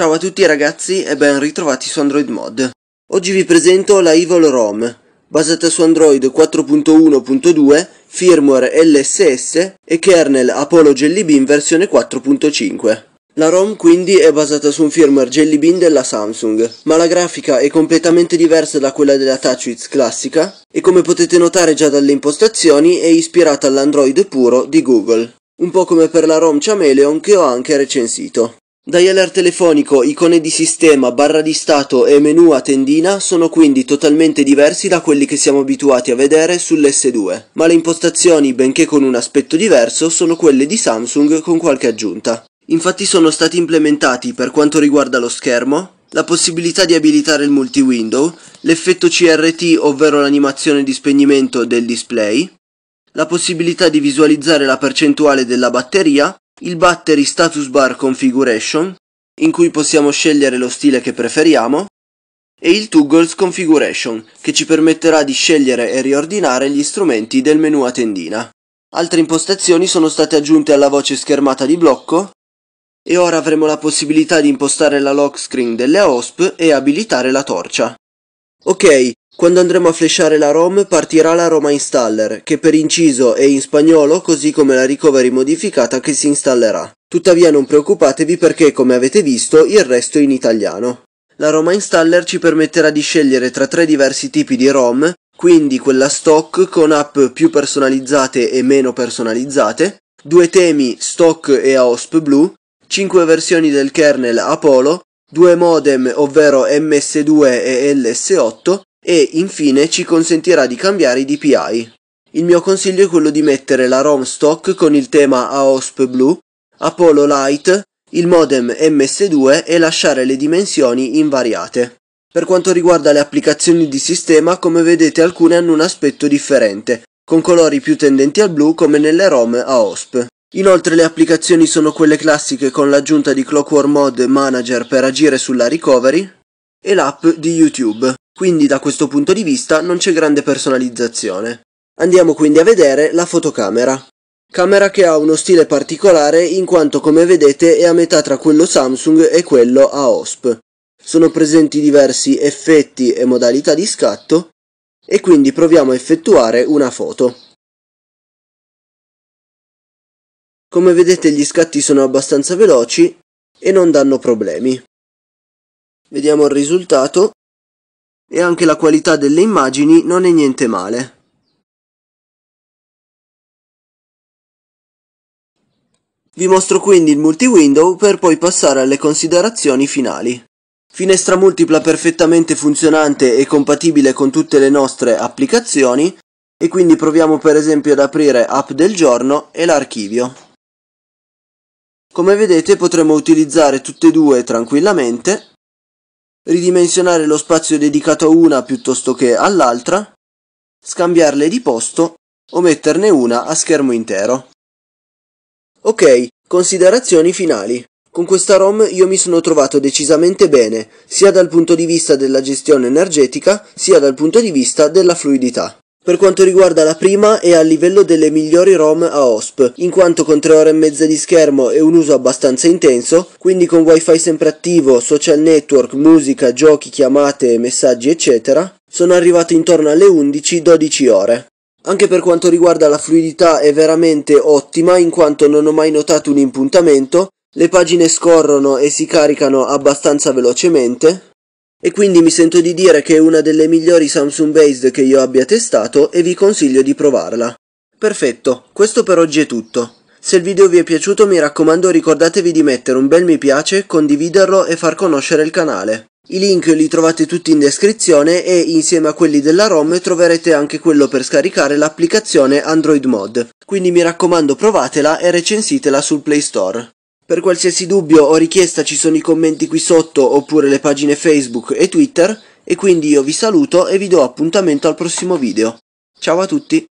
Ciao a tutti ragazzi e ben ritrovati su Android Mod. Oggi vi presento la Evil ROM, basata su Android 4.1.2, firmware LSS e kernel Apollo Jelly Bean versione 4.5. La ROM quindi è basata su un firmware Jelly Bean della Samsung, ma la grafica è completamente diversa da quella della TouchWiz classica e come potete notare già dalle impostazioni è ispirata all'Android puro di Google, un po' come per la ROM Chameleon che ho anche recensito. Dialer telefonico, icone di sistema, barra di stato e menu a tendina sono quindi totalmente diversi da quelli che siamo abituati a vedere sull'S2, ma le impostazioni, benché con un aspetto diverso, sono quelle di Samsung con qualche aggiunta. Infatti sono stati implementati, per quanto riguarda lo schermo, la possibilità di abilitare il multi-window, l'effetto CRT ovvero l'animazione di spegnimento del display, la possibilità di visualizzare la percentuale della batteria il Battery Status Bar Configuration, in cui possiamo scegliere lo stile che preferiamo, e il Toggles Configuration, che ci permetterà di scegliere e riordinare gli strumenti del menu a tendina. Altre impostazioni sono state aggiunte alla voce schermata di blocco, e ora avremo la possibilità di impostare la lock screen delle AOSP e abilitare la torcia. Ok, quando andremo a flashare la ROM partirà la Roma Installer, che per inciso è in spagnolo così come la recovery modificata che si installerà. Tuttavia non preoccupatevi perché, come avete visto, il resto è in italiano. La Roma Installer ci permetterà di scegliere tra tre diversi tipi di ROM, quindi quella stock con app più personalizzate e meno personalizzate, due temi stock e AOSP Blue, cinque versioni del kernel Apollo, due modem ovvero MS2 e LS8 e infine ci consentirà di cambiare i DPI. Il mio consiglio è quello di mettere la ROM stock con il tema AOSP Blue, Apollo Light, il modem MS2 e lasciare le dimensioni invariate. Per quanto riguarda le applicazioni di sistema, come vedete alcune hanno un aspetto differente, con colori più tendenti al blu come nelle ROM AOSP. Inoltre le applicazioni sono quelle classiche con l'aggiunta di Clockwork Mode Manager per agire sulla recovery e l'app di YouTube quindi da questo punto di vista non c'è grande personalizzazione. Andiamo quindi a vedere la fotocamera. Camera che ha uno stile particolare in quanto come vedete è a metà tra quello Samsung e quello AOSP. Sono presenti diversi effetti e modalità di scatto e quindi proviamo a effettuare una foto. Come vedete gli scatti sono abbastanza veloci e non danno problemi. Vediamo il risultato e anche la qualità delle immagini non è niente male. Vi mostro quindi il multi-window per poi passare alle considerazioni finali. Finestra multipla perfettamente funzionante e compatibile con tutte le nostre applicazioni e quindi proviamo per esempio ad aprire app del giorno e l'archivio. Come vedete potremo utilizzare tutte e due tranquillamente ridimensionare lo spazio dedicato a una piuttosto che all'altra, scambiarle di posto o metterne una a schermo intero. Ok, considerazioni finali. Con questa ROM io mi sono trovato decisamente bene, sia dal punto di vista della gestione energetica, sia dal punto di vista della fluidità. Per quanto riguarda la prima è a livello delle migliori ROM a OSP, in quanto con 3 ore e mezza di schermo e un uso abbastanza intenso, quindi con wifi sempre attivo, social network, musica, giochi, chiamate, messaggi eccetera, sono arrivato intorno alle 11-12 ore. Anche per quanto riguarda la fluidità è veramente ottima in quanto non ho mai notato un impuntamento, le pagine scorrono e si caricano abbastanza velocemente, e quindi mi sento di dire che è una delle migliori Samsung Based che io abbia testato e vi consiglio di provarla. Perfetto, questo per oggi è tutto. Se il video vi è piaciuto mi raccomando ricordatevi di mettere un bel mi piace, condividerlo e far conoscere il canale. I link li trovate tutti in descrizione e insieme a quelli della ROM troverete anche quello per scaricare l'applicazione Android Mod. Quindi mi raccomando provatela e recensitela sul Play Store. Per qualsiasi dubbio o richiesta ci sono i commenti qui sotto oppure le pagine Facebook e Twitter e quindi io vi saluto e vi do appuntamento al prossimo video. Ciao a tutti!